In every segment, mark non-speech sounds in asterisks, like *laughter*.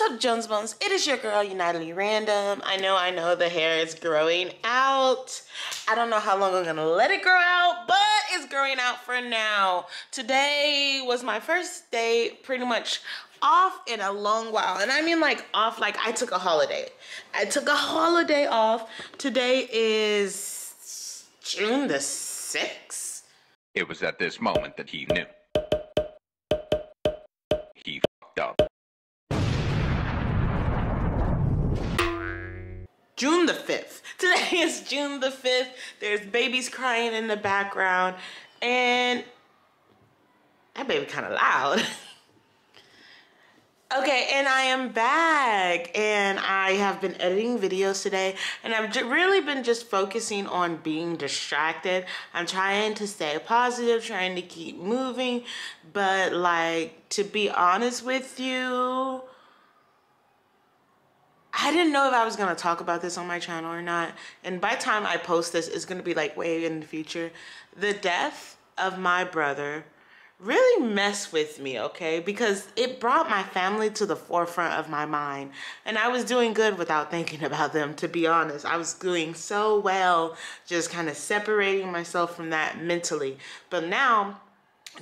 What's up, Jones Bones? It is your girl, Unitedly Random. I know, I know the hair is growing out. I don't know how long I'm gonna let it grow out, but it's growing out for now. Today was my first day pretty much off in a long while. And I mean like off, like I took a holiday. I took a holiday off. Today is June the 6th. It was at this moment that he knew. He fucked up. June the 5th. *laughs* Today is June the 5th. There's babies crying in the background and that baby kind of loud. *laughs* okay, and I am back and I have been editing videos today and I've really been just focusing on being distracted. I'm trying to stay positive, trying to keep moving, but like to be honest with you, I didn't know if I was gonna talk about this on my channel or not. And by time I post this, it's gonna be like way in the future. The death of my brother really messed with me, okay? Because it brought my family to the forefront of my mind. And I was doing good without thinking *laughs* about them, to be honest. I was doing so well, just kind of separating myself from that mentally. But now,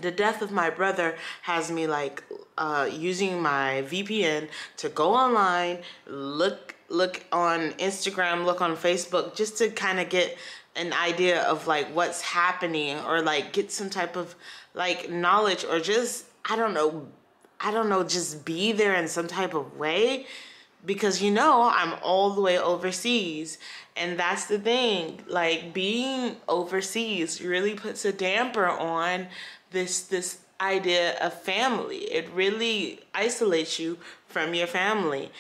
the death of my brother has me like uh, using my VPN to go online, look look on Instagram, look on Facebook, just to kind of get an idea of like what's happening or like get some type of like knowledge or just I don't know, I don't know, just be there in some type of way. Because you know I'm all the way overseas and that's the thing like being overseas really puts a damper on this this idea of family. It really isolates you from your family.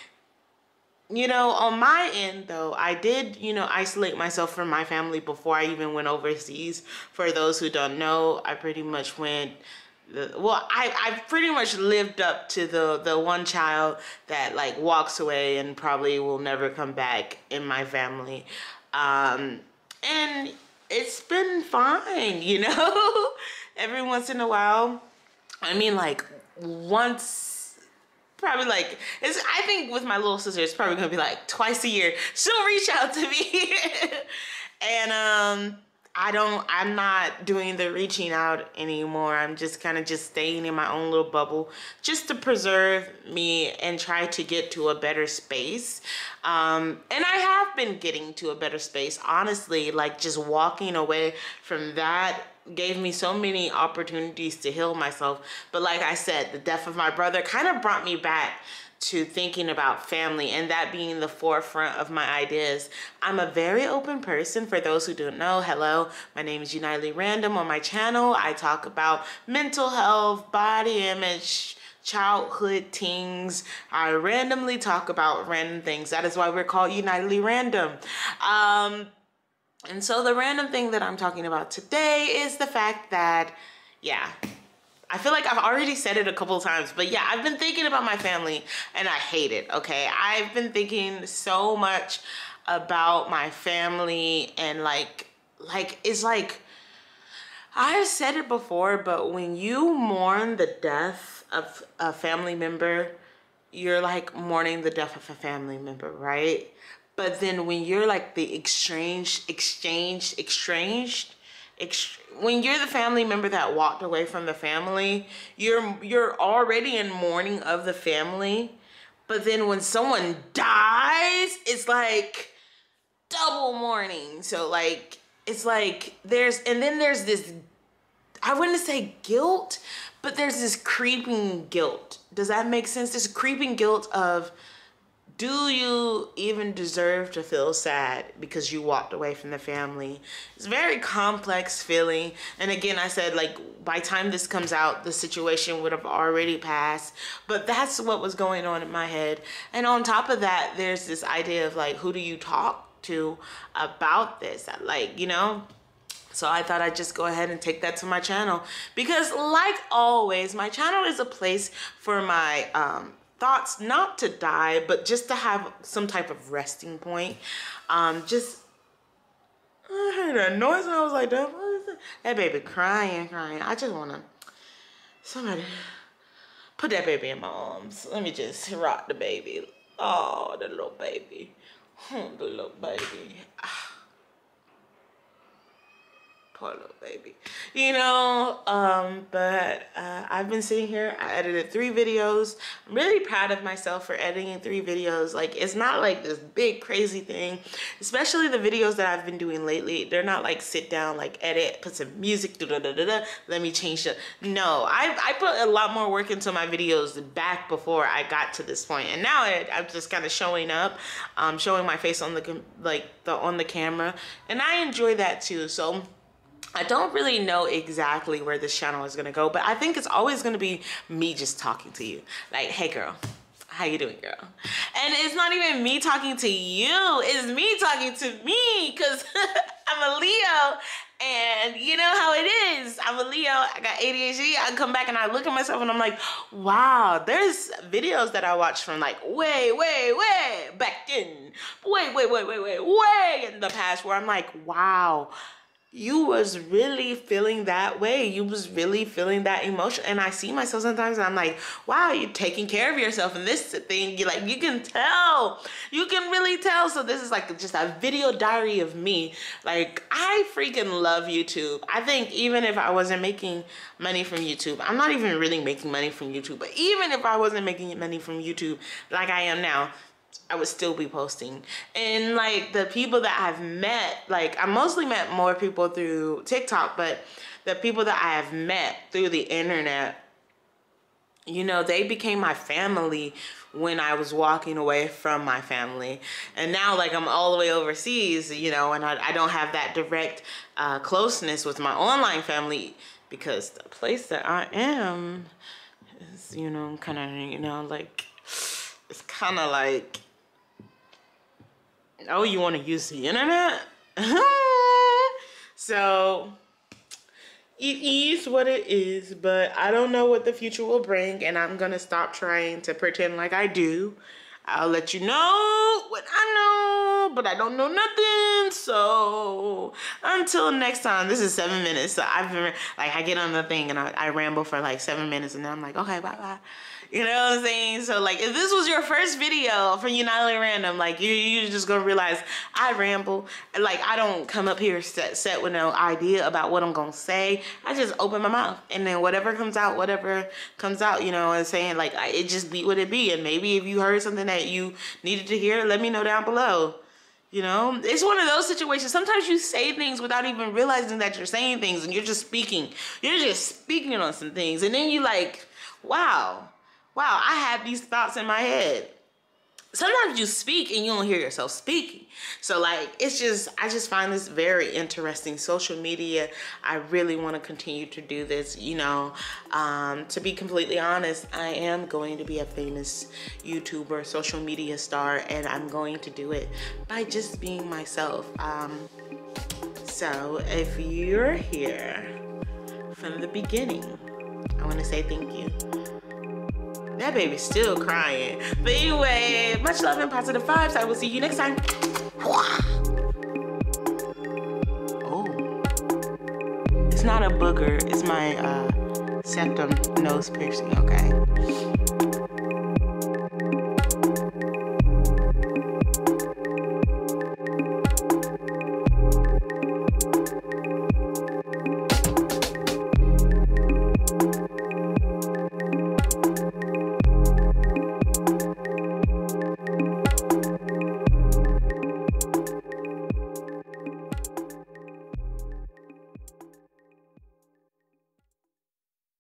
You know, on my end though, I did, you know, isolate myself from my family before I even went overseas. For those who don't know, I pretty much went the, well, I, I pretty much lived up to the, the one child that like walks away and probably will never come back in my family. Um, and it's been fine, *laughs* you know? Every once in a while, I mean, like once, probably like it's. I think with my little sister, it's probably gonna be like twice a year. She'll reach out to me, *laughs* and um, I don't. I'm not doing the reaching out anymore. I'm just kind of just staying in my own little bubble, just to preserve me and try to get to a better space. Um, and I have been getting to a better space, honestly. Like just walking away from that gave me so many opportunities to heal myself. But like I said, the death of my brother kind of brought me back to thinking about family and that being the forefront of my ideas. I'm a very open person. For those who don't know, hello, my name is Unitedly Random. On my channel, I talk about mental health, body image, childhood things. I randomly talk about random things. That is why we're called Unitedly Random. Um, and so the random thing that I'm talking about today is the fact that, yeah, I feel like I've already said it a couple times, but yeah, I've been thinking about my family and I hate it, okay? I've been thinking so much about my family and like, like, it's like, I've said it before, but when you mourn the death of a family member, you're like mourning the death of a family member, right? But then when you're like the exchange, exchange, exchanged, ex when you're the family member that walked away from the family, you're you're already in mourning of the family. But then when someone dies, it's like double mourning. So like it's like there's and then there's this I wouldn't say guilt, but there's this creeping guilt. Does that make sense? This creeping guilt of do you even deserve to feel sad because you walked away from the family? It's very complex feeling. And again, I said like by time this comes out, the situation would have already passed. But that's what was going on in my head. And on top of that, there's this idea of like, who do you talk to about this? Like, you know, so I thought I'd just go ahead and take that to my channel because like always, my channel is a place for my um, thoughts not to die, but just to have some type of resting point. Um, just, I heard a noise and I was like, that? that baby crying, crying. I just want to, somebody, put that baby in my arms. Let me just rock the baby. Oh, the little baby. Hmm, the little baby. Poor little baby. You know um but uh, i've been sitting here i edited three videos. I'm really proud of myself for editing three videos. Like it's not like this big crazy thing. Especially the videos that i've been doing lately they're not like sit down like edit put some music da da da da let me change it no. I i put a lot more work into my videos back before i got to this point and now I, i'm just kind of showing up um showing my face on the like the on the camera and i enjoy that too. So I don't really know exactly where this channel is gonna go, but I think it's always gonna be me just talking to you. Like, hey girl, how you doing, girl? And it's not even me talking to you, it's me talking to me, cause *laughs* I'm a Leo and you know how it is. I'm a Leo, I got ADHD, I come back and I look at myself and I'm like, wow, there's videos that I watched from like way, way, way back in Way, way, way, way, way, way in the past where I'm like, wow, you was really feeling that way. You was really feeling that emotion. And I see myself sometimes and I'm like, wow, you're taking care of yourself. And this thing, you like, you can tell. You can really tell. So this is like just a video diary of me. Like, I freaking love YouTube. I think even if I wasn't making money from YouTube, I'm not even really making money from YouTube, but even if I wasn't making money from YouTube like I am now, I would still be posting. And like the people that I've met, like I mostly met more people through TikTok, but the people that I have met through the internet, you know, they became my family when I was walking away from my family. And now like I'm all the way overseas, you know, and I, I don't have that direct uh, closeness with my online family because the place that I am is, you know, kind of, you know, like, it's kind of like oh, you want to use the internet? *laughs* so it is what it is, but I don't know what the future will bring, and I'm gonna stop trying to pretend like I do. I'll let you know what I know, but I don't know nothing. So until next time, this is seven minutes. So I've been like, I get on the thing and I, I ramble for like seven minutes, and then I'm like, okay, bye bye. You know what I'm saying? So like if this was your first video from Unitedly Random, like you you just gonna realize I ramble. Like I don't come up here set set with no idea about what I'm gonna say. I just open my mouth and then whatever comes out, whatever comes out, you know, and saying like it just be what it be. And maybe if you heard something that you needed to hear, let me know down below. You know, it's one of those situations. Sometimes you say things without even realizing that you're saying things and you're just speaking. You're just speaking on some things. And then you like, wow, wow, I have these thoughts in my head. Sometimes you speak and you don't hear yourself speaking. So like, it's just, I just find this very interesting. Social media, I really want to continue to do this, you know. Um, to be completely honest, I am going to be a famous YouTuber, social media star, and I'm going to do it by just being myself. Um, so if you're here from the beginning, I want to say thank you. That baby's still crying. But anyway, much love and positive vibes. I will see you next time. Oh. It's not a booger. It's my uh, septum nose piercing, okay?